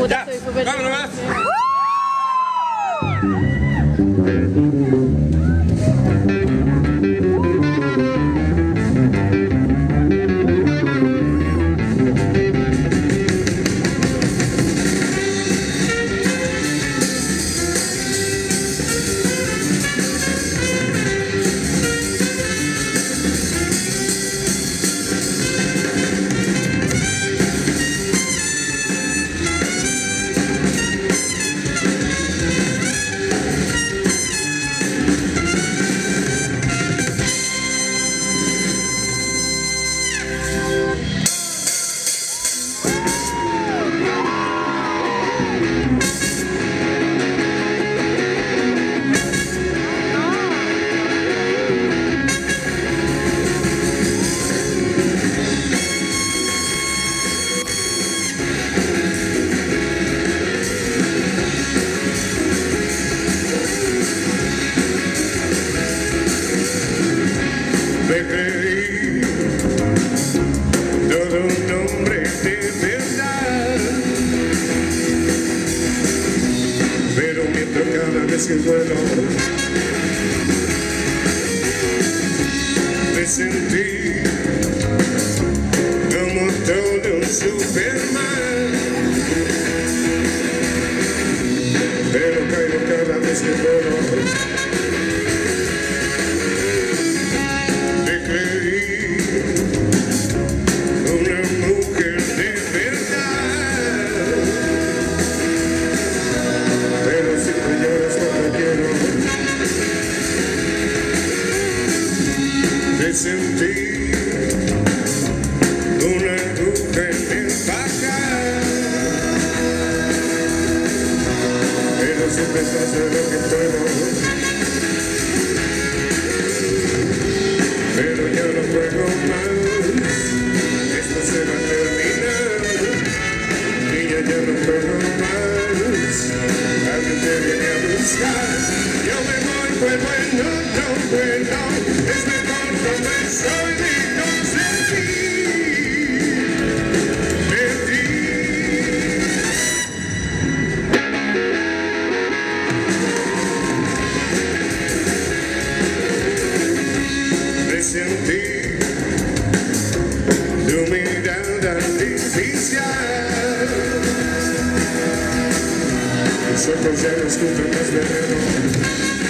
という、頑張ります。Mis ojos ya no escuchan más veneno.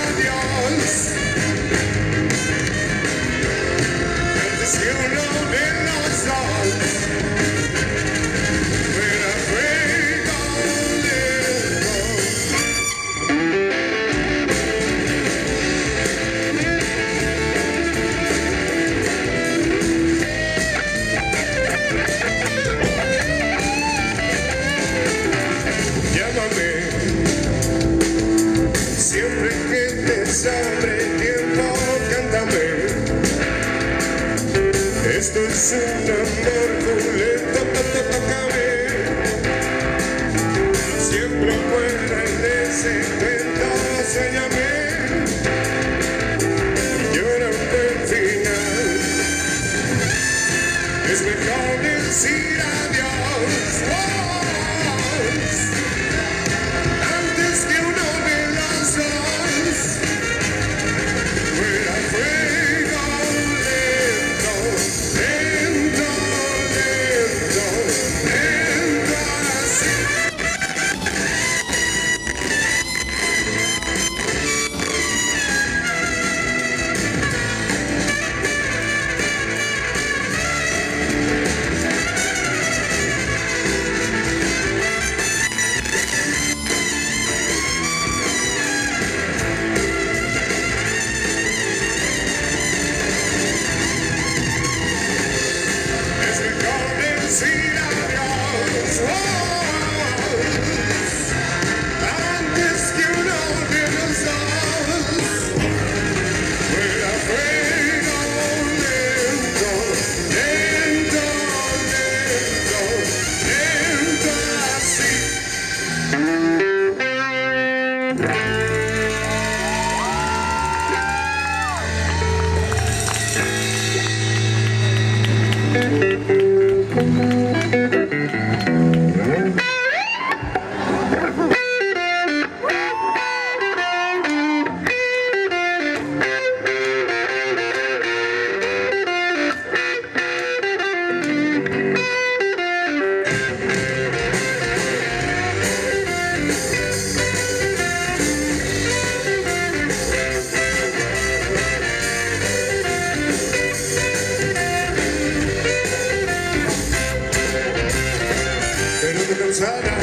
cansada,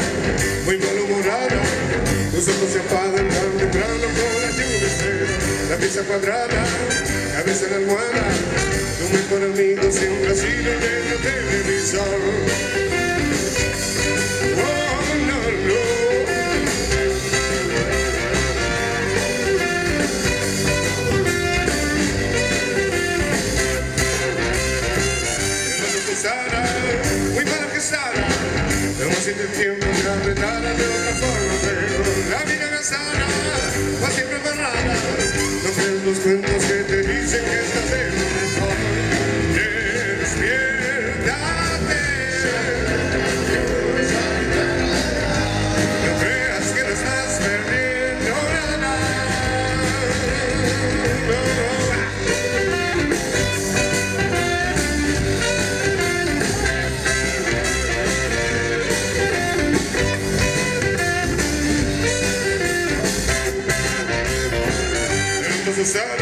muy malhumorada. Tus ojos se apagan tan temprano por la lluvia. La pieza cuadrada, cabeza en la almohada. Tu mejor amigo siempre ha sido el televisor. Oh. tiempo grande, nada de otra forma, pero la vida no sana, va siempre para nada. No crees los cuentos que te dicen que estás en is sad.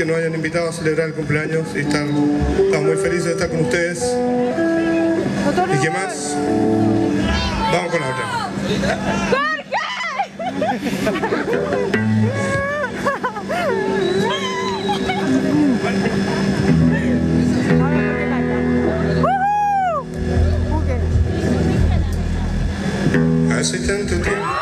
que nos hayan invitado a celebrar el cumpleaños y estar, estamos muy felices de estar con ustedes. ¿Y qué más? Vamos con la otra. asistente tiene.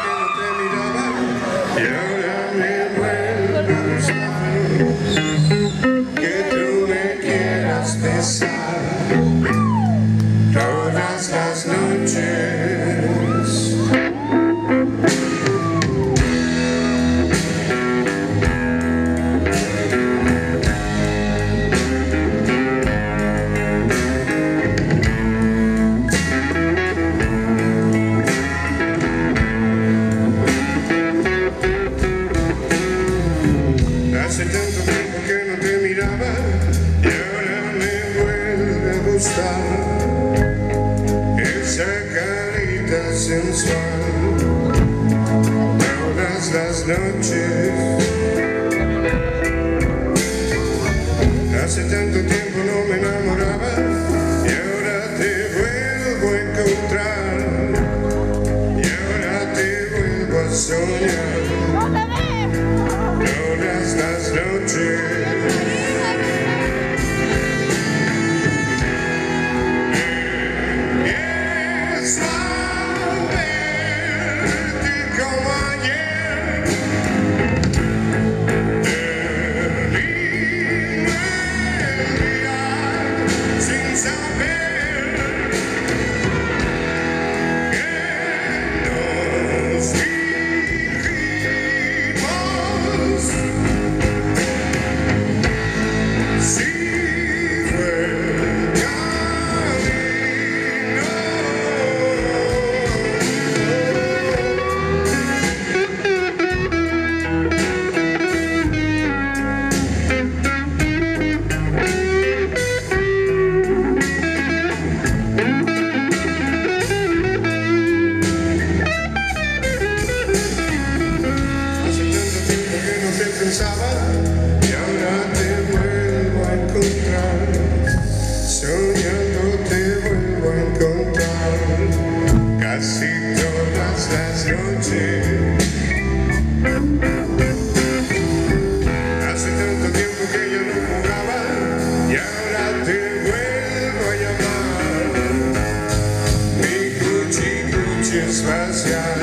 świat.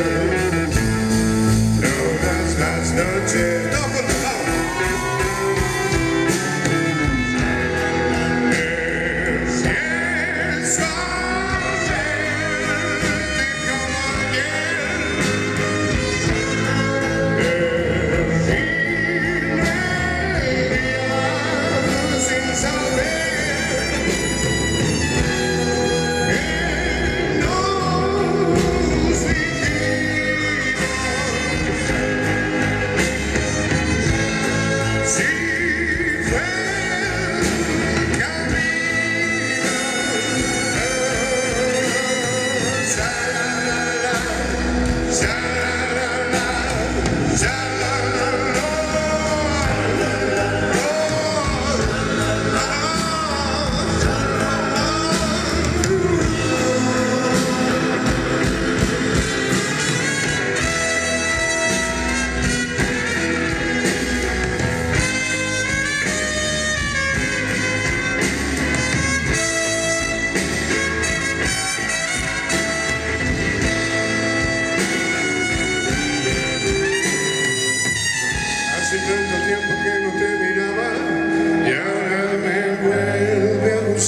Droga z nas do ciebie.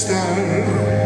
star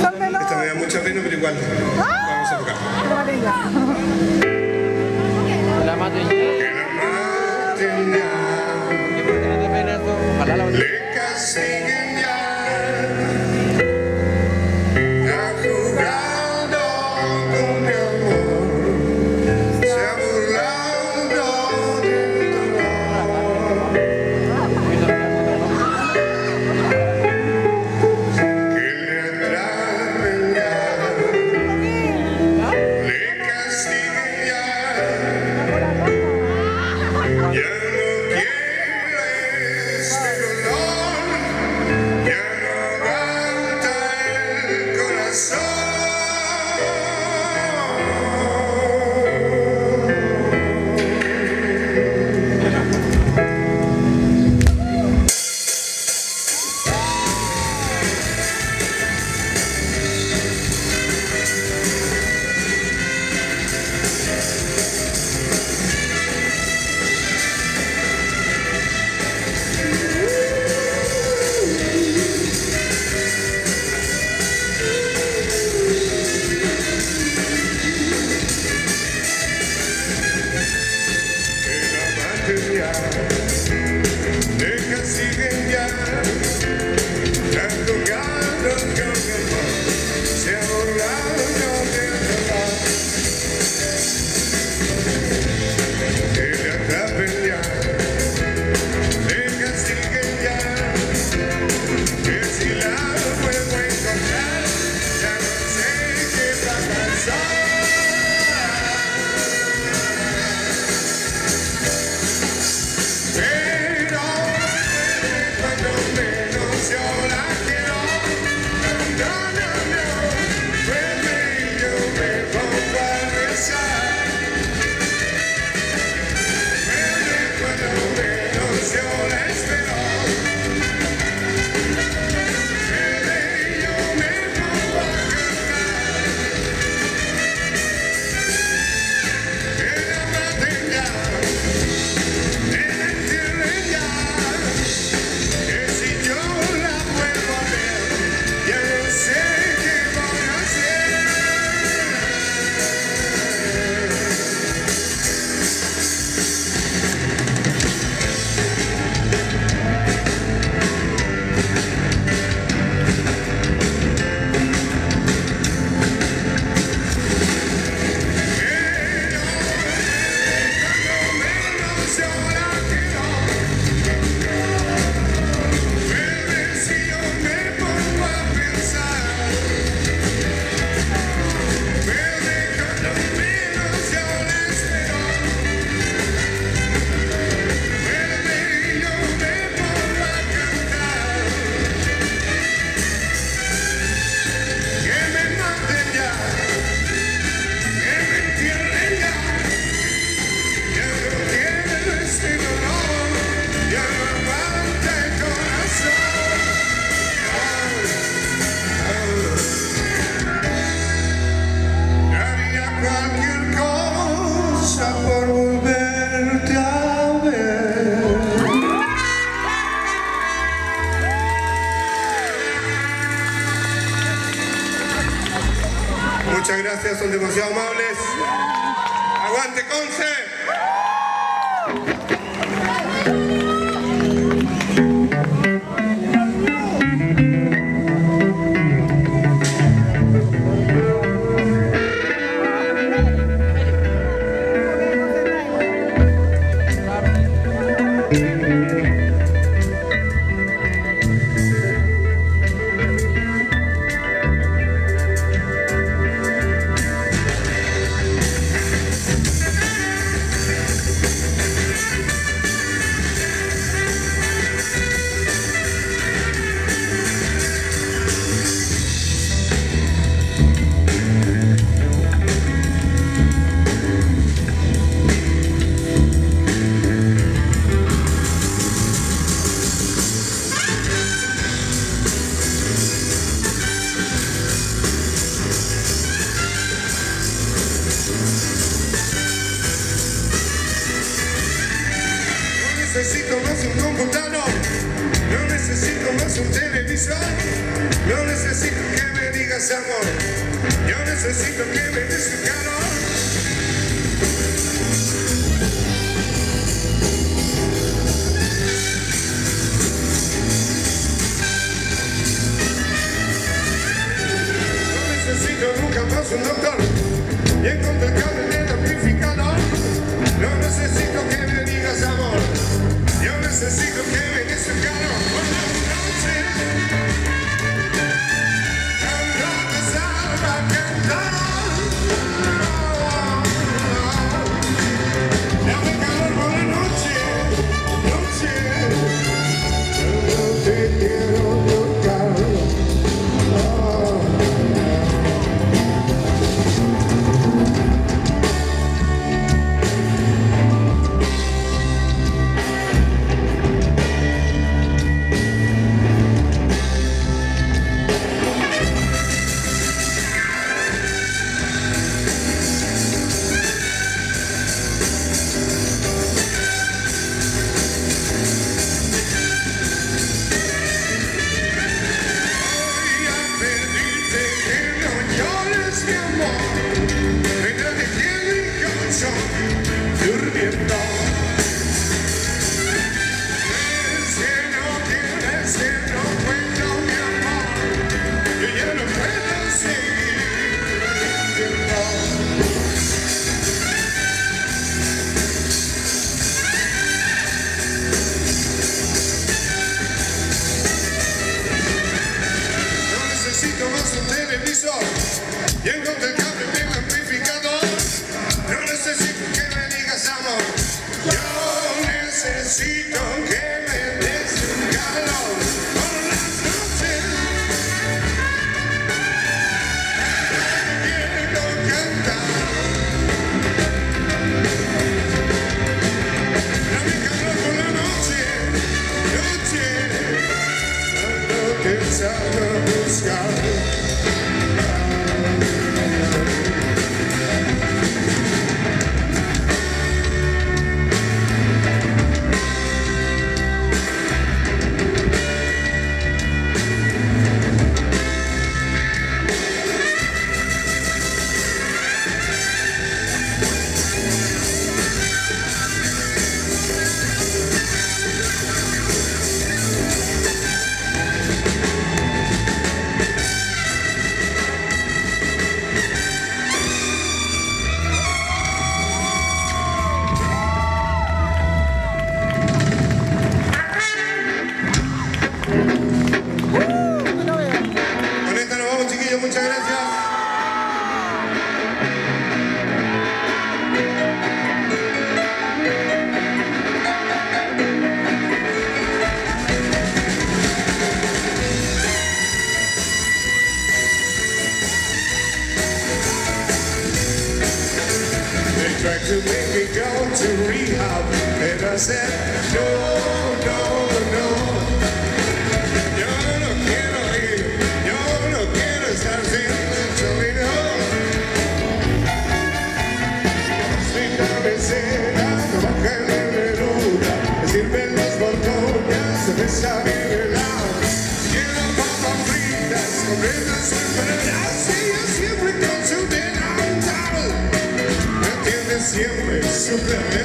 Esta me da mucha pena, pero igual. Vamos a tocar. La. La matriña. ¿Qué por qué te pena esto? Ojalá la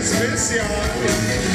especial.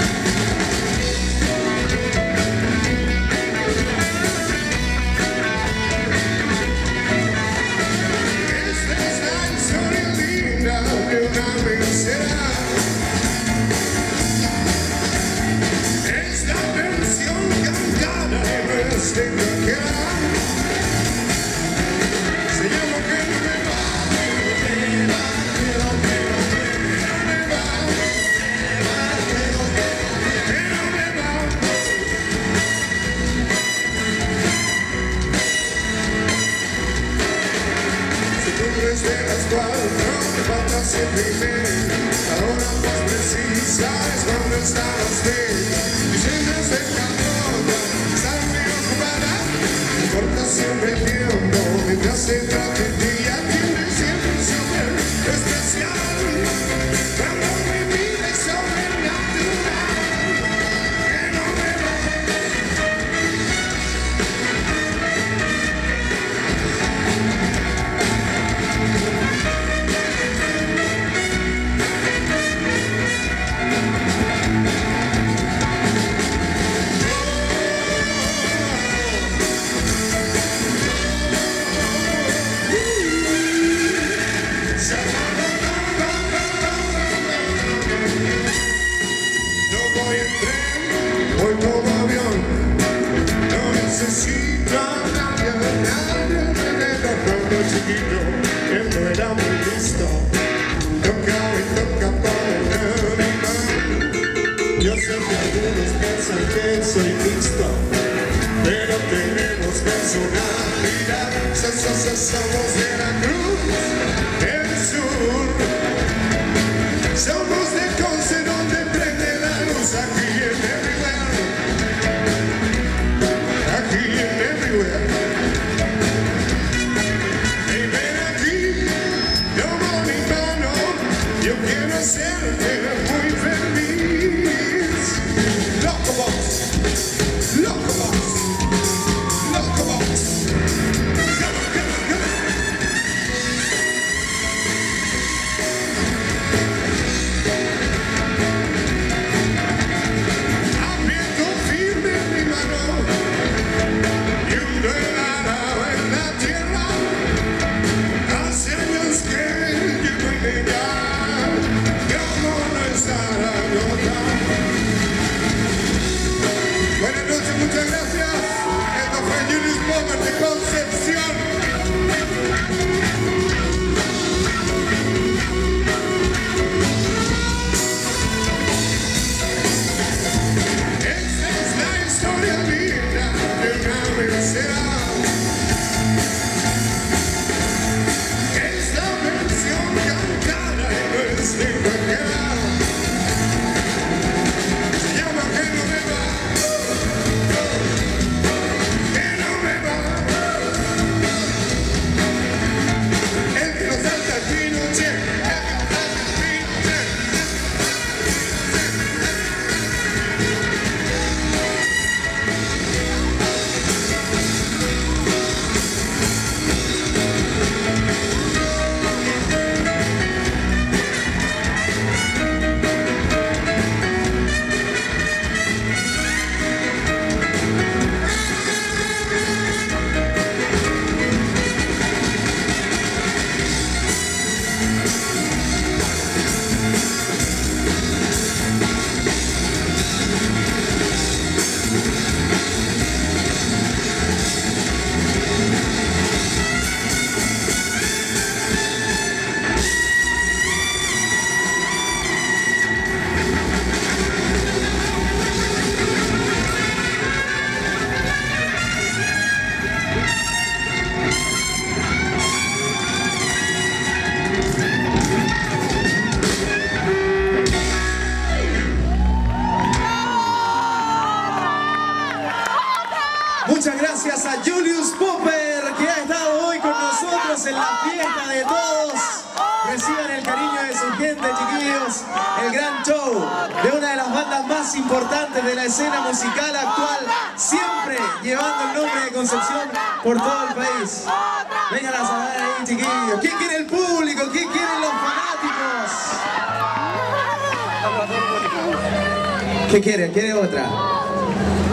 ¿Quiere otra?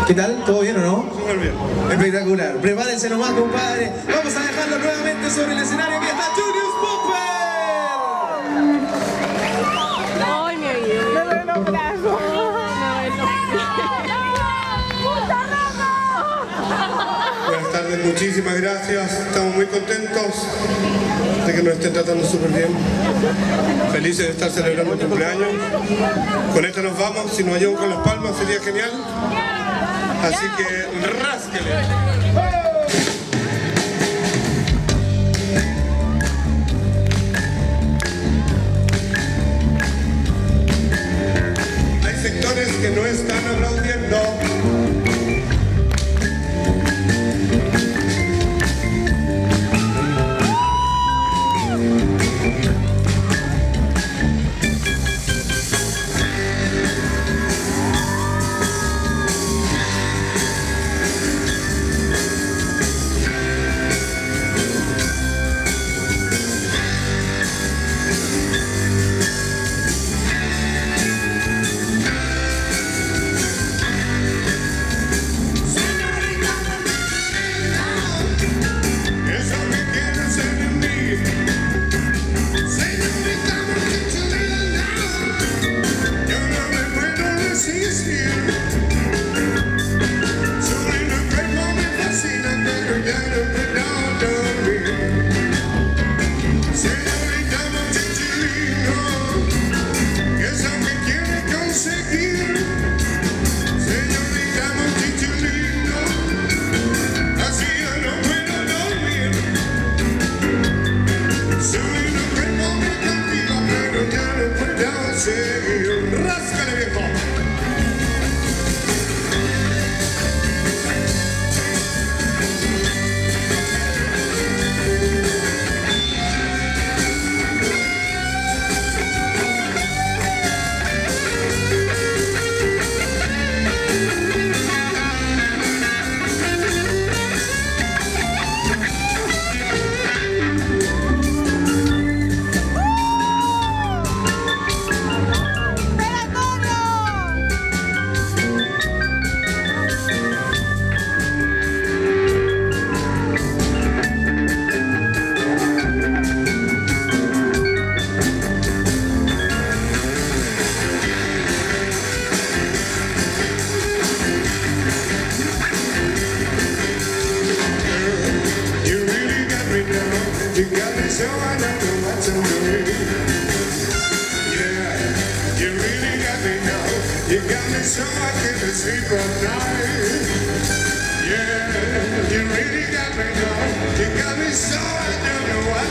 ¿Qué tal? ¿Todo bien o no? Súper bien. Espectacular. Prepárense nomás, compadre. Vamos a dejarlo nuevamente sobre el escenario. Aquí está Julius Popper. Ay, mi oído. Me duele un brazo. muchísimas gracias. Estamos muy contentos de que nos estén tratando súper bien. Felices de estar celebrando el cumpleaños. Con esto nos vamos. Si nos ayudan con las palmas sería genial. Así que rásquele.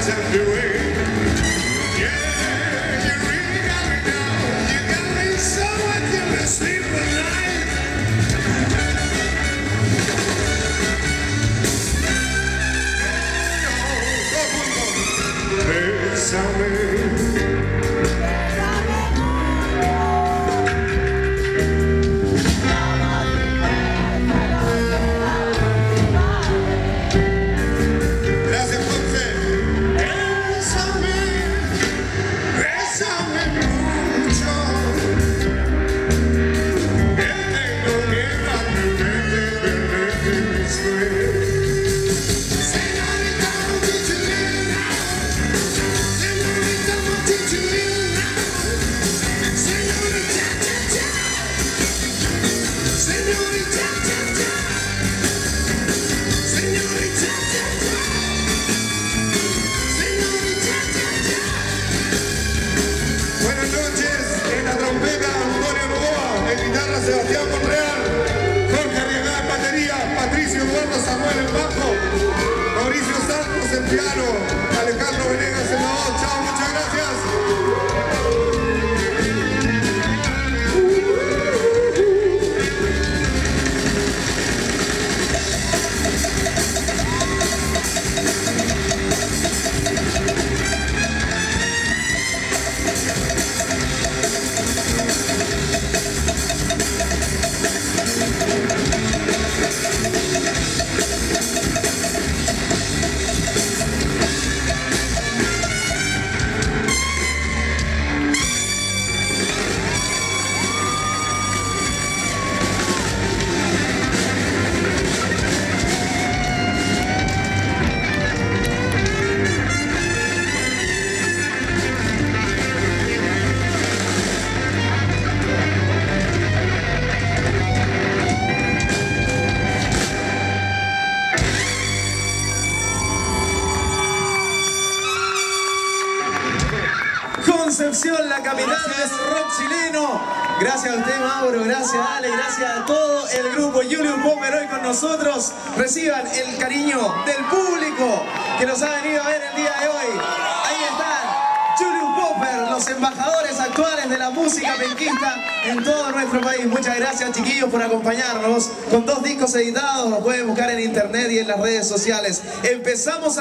and do it. Cristiano. que nos ha venido a ver el día de hoy. Ahí están Julius Popper, los embajadores actuales de la música penquista en todo nuestro país. Muchas gracias chiquillos por acompañarnos con dos discos editados. Los pueden buscar en internet y en las redes sociales. Empezamos a